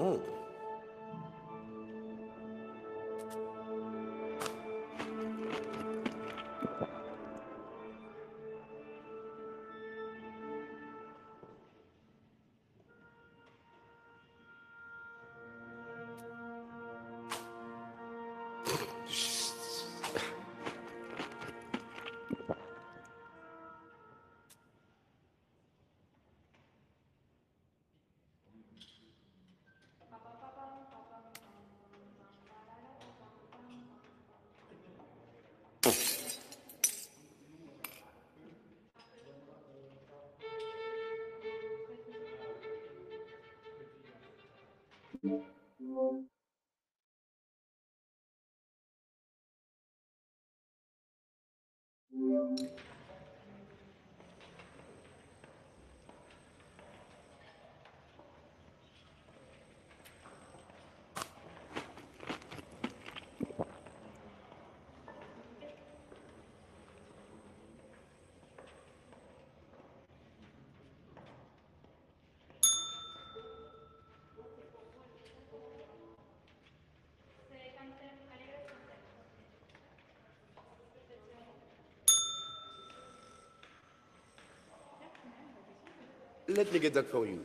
Oh. Let me get that for you.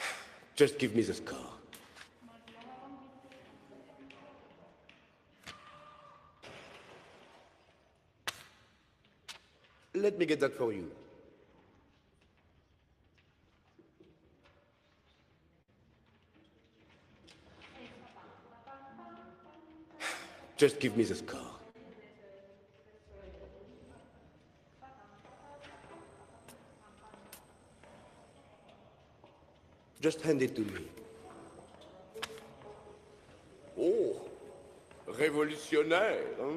Just give me the scar. Let me get that for you. Just give me the scar. Just hand it to me. Oh, révolutionnaire, hein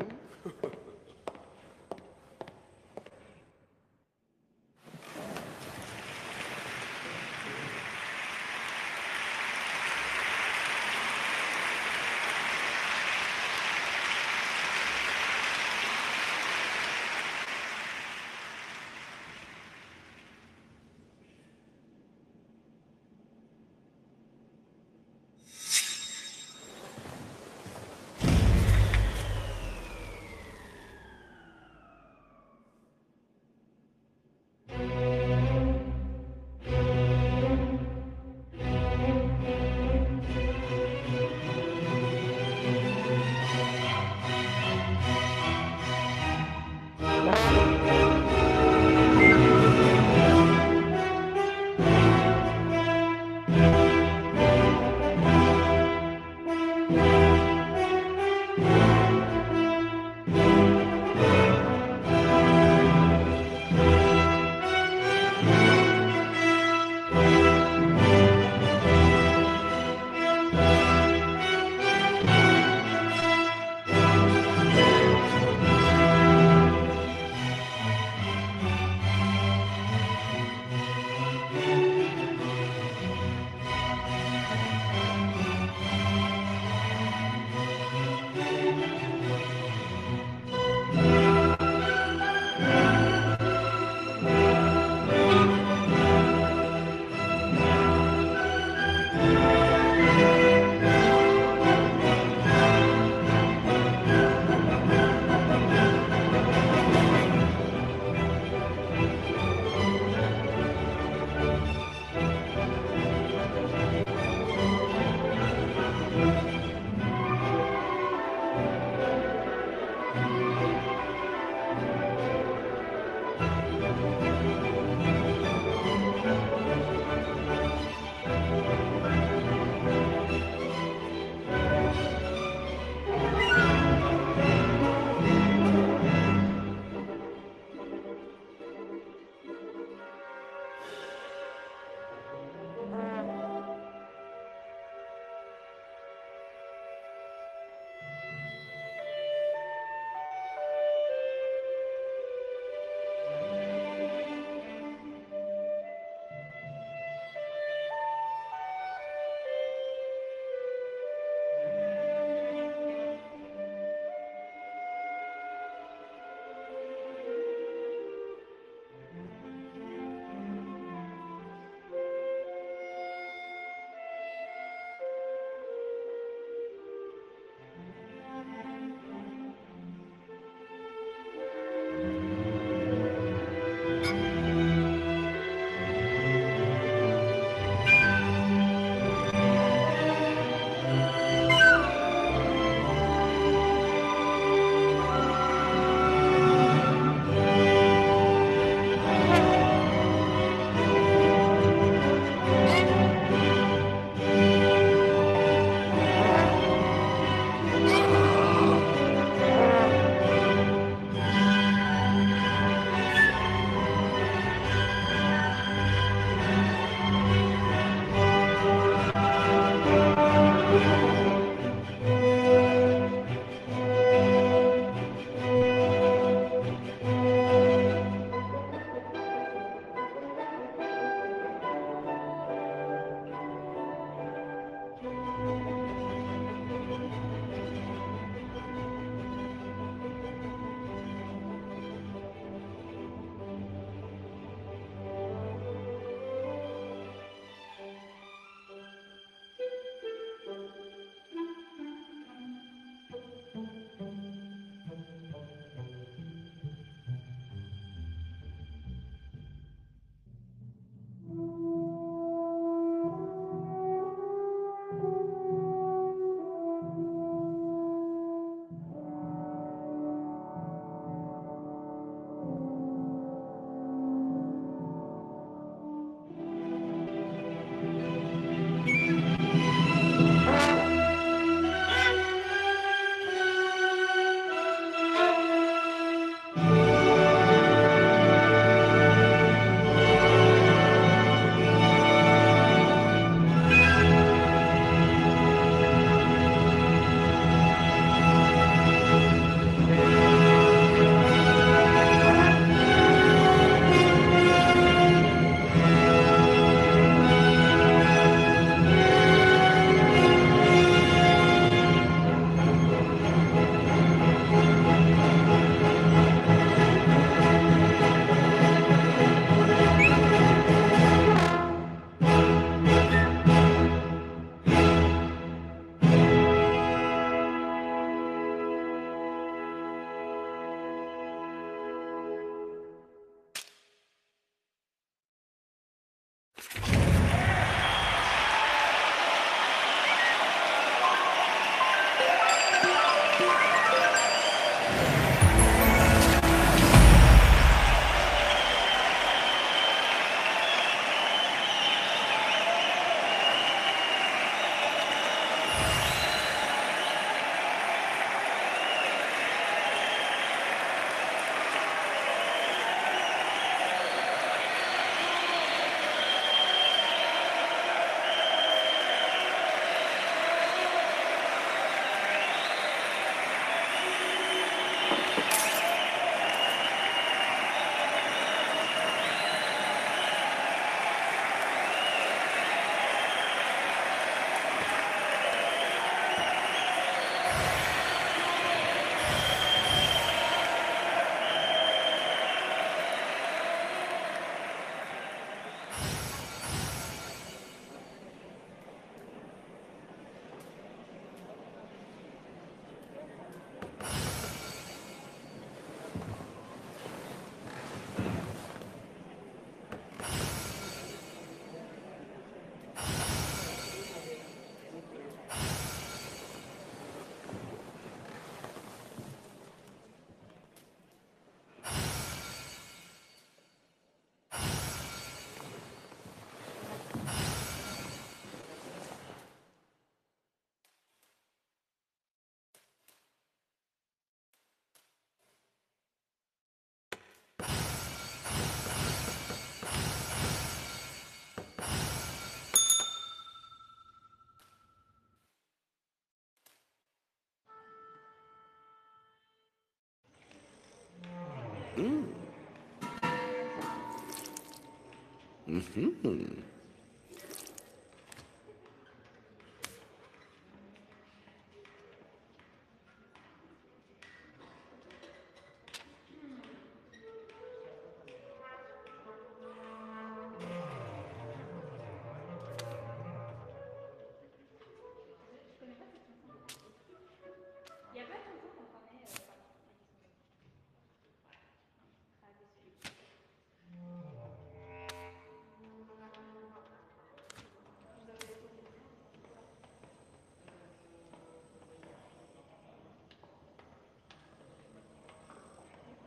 Oh.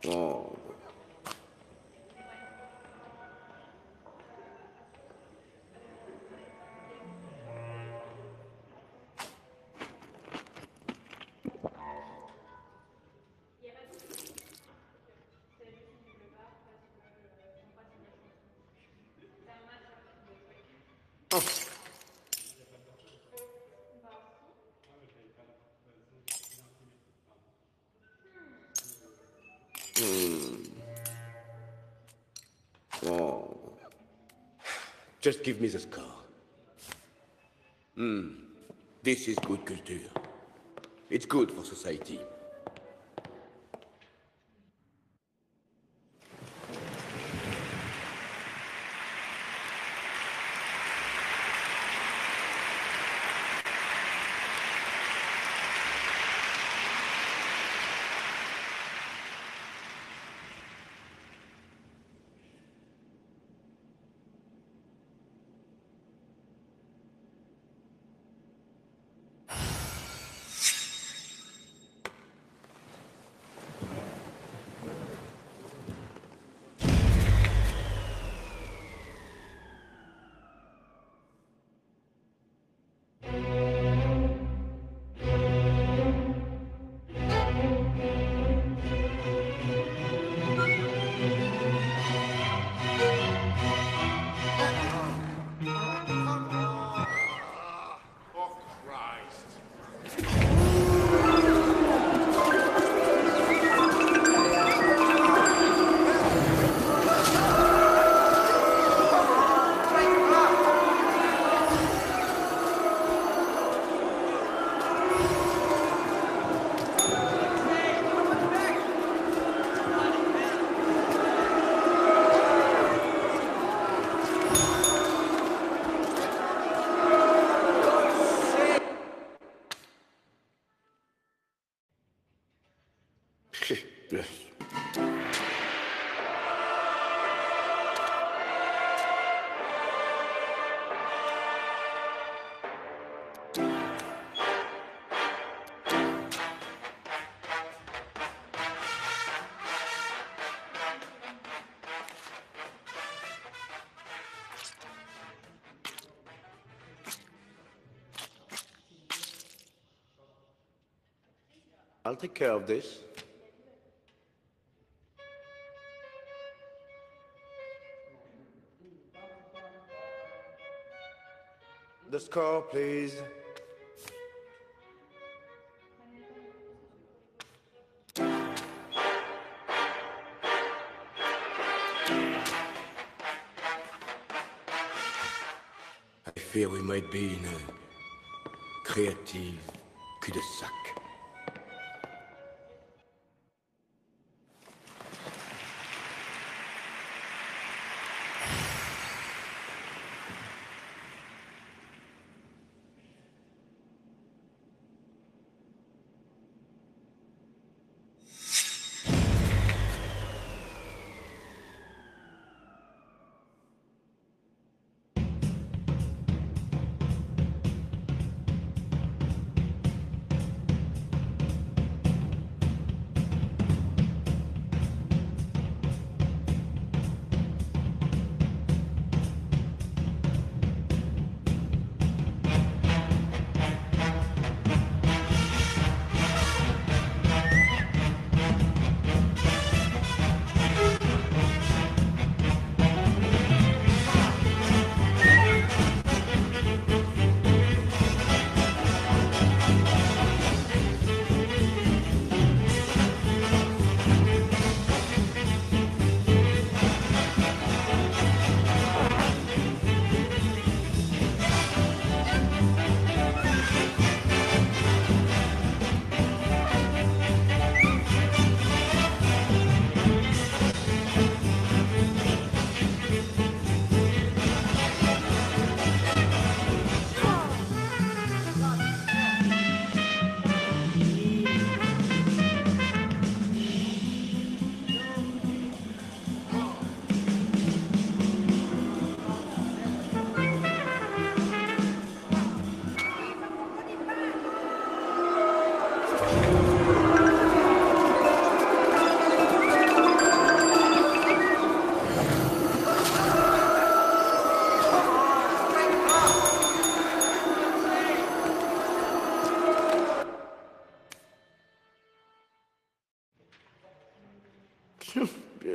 Oh. Just give me the scar. Hmm. This is good culture. It's good for society. I'll take care of this. The score, please. I fear we might be in a creative cul-de-sac.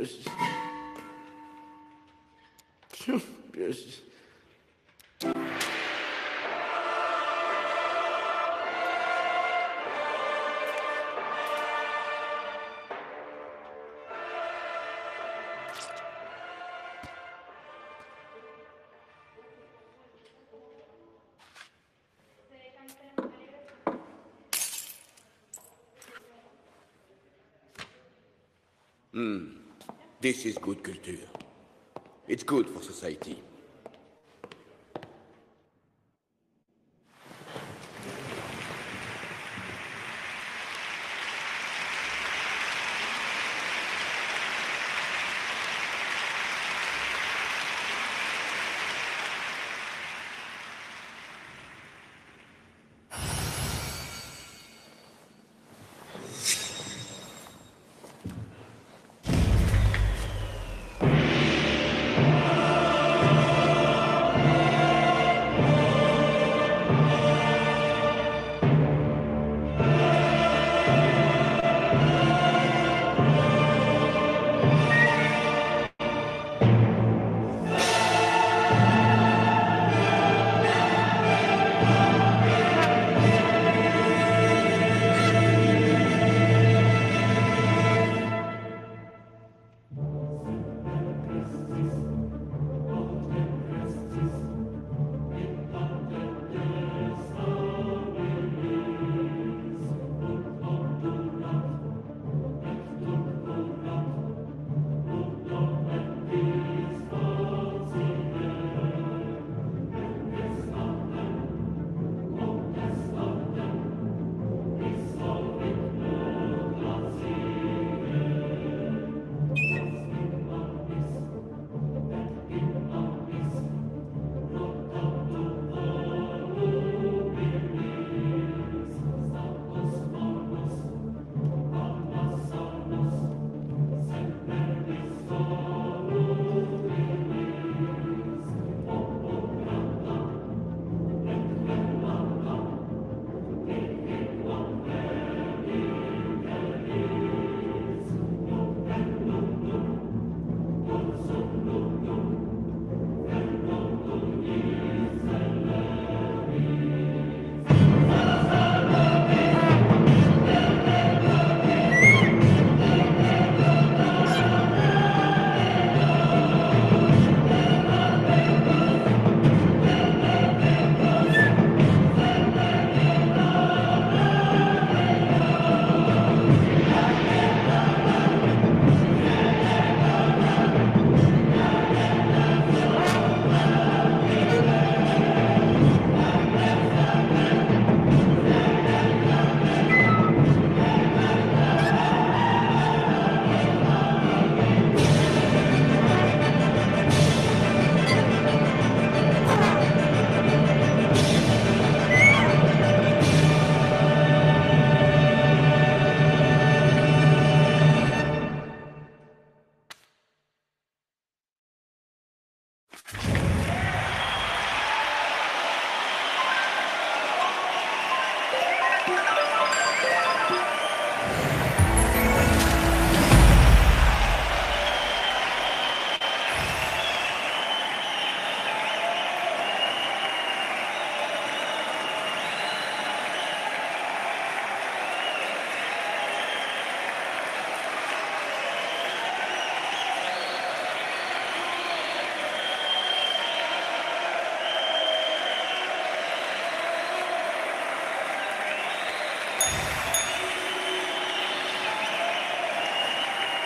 Yes. Yes. This is good culture. It's good for society.